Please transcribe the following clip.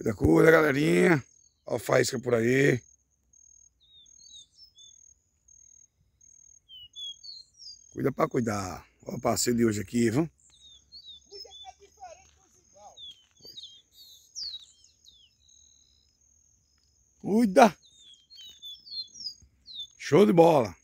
Cuida, cuida, galerinha. Ó a faísca por aí. Cuida pra cuidar. Ó o passeio de hoje aqui, viu? Cuida. Show de bola.